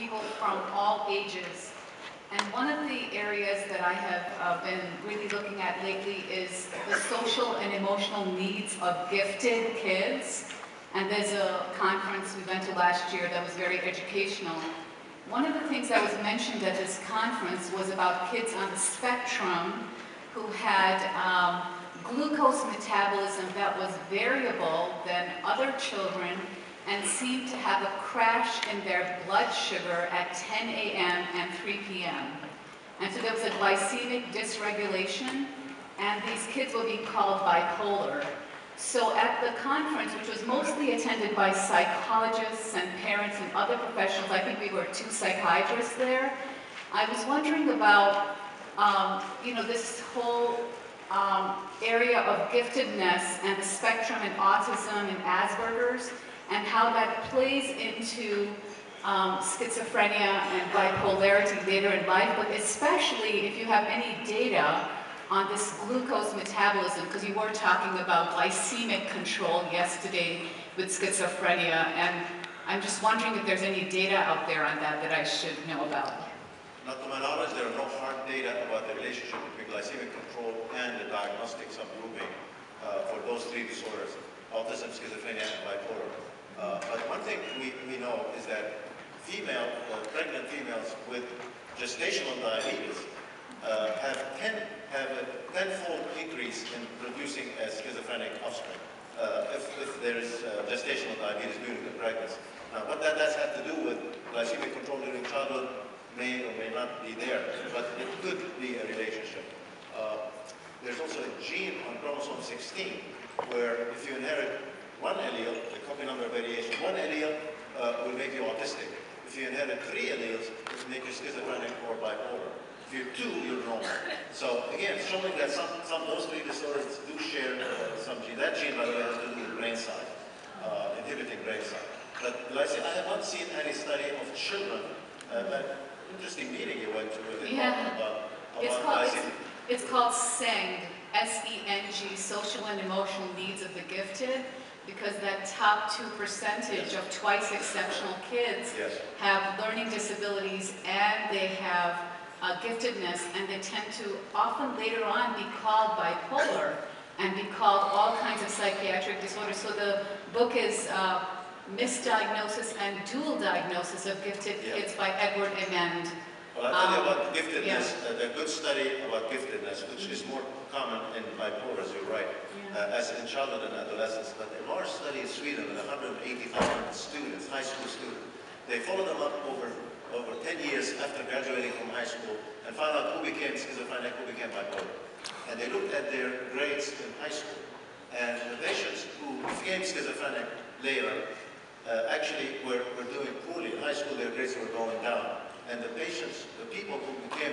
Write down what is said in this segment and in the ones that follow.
people from all ages. And one of the areas that I have uh, been really looking at lately is the social and emotional needs of gifted kids. And there's a conference we went to last year that was very educational. One of the things that was mentioned at this conference was about kids on the spectrum who had um, glucose metabolism that was variable than other children and seemed to have a crash in their blood sugar at 10 a.m. and 3 p.m. And so there was a glycemic dysregulation, and these kids will be called bipolar. So at the conference, which was mostly attended by psychologists and parents and other professionals, I think we were two psychiatrists there, I was wondering about, um, you know, this whole um, area of giftedness and the spectrum and autism and Asperger's, and how that plays into um, schizophrenia and bipolarity later in life, but especially if you have any data on this glucose metabolism, because you were talking about glycemic control yesterday with schizophrenia, and I'm just wondering if there's any data out there on that that I should know about. Not to my knowledge, there are no hard data about the relationship between glycemic control and the diagnostic subgrouping uh, for those three disorders, autism, schizophrenia, and bipolar. Uh, but one thing we, we know is that female, uh, pregnant females with gestational diabetes uh, have 10 have a tenfold increase in producing a schizophrenic offspring uh, if, if there is uh, gestational diabetes during the pregnancy. Now, what that does have to do with glycemic control during childhood may or may not be there, but it could be a relationship. There's also a gene on chromosome 16 where if you inherit one allele, the copy number variation, one allele uh, will make you autistic. If you inherit three alleles, it will make you schizophrenic or bipolar. If you're two, you're normal. So again, showing that some, some those three disorders do share uh, some gene. That gene, by the way, has to do with brain size, uh, inhibiting brain size. But like I say, I have not seen any study of children. Uh, that interesting meeting you went to with it Yeah. about, It's called, it's, it's called SENG, S-E-N-G, Social and Emotional Needs of the Gifted, because that top two percentage of twice exceptional kids Yes. have learning disabilities and they have uh, giftedness, and they tend to often later on be called bipolar and be called all kinds of psychiatric disorders. So the book is uh, Misdiagnosis and Dual Diagnosis of Gifted Yeah. Kids by Edward Amend. Well, I'll tell you Um, about giftedness, uh, a good study about giftedness, which is more common in bipolar, as you're right, Yeah. uh, as in childhood and adolescence. But a large study in Sweden with 185 students, high school students, they followed them up over, over 10 years after graduating from high school and found out who became schizophrenic, who became bipolar. And they looked at their grades in high school. And the patients who became schizophrenic later uh, actually were, were doing poorly. In high school, their grades were going down. And the patients, the people who became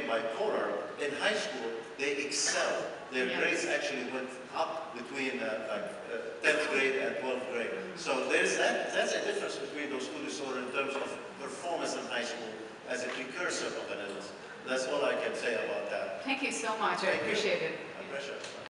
bipolar in high school, they excelled. Their Yeah. grades actually went up between uh, like uh, 10th grade and 12th grade. So there's that, that's a difference between those two disorders in terms of performance in high school as a precursor of an illness. That's all I can say about that. Thank you so much, I Thank you. appreciate it. My pleasure.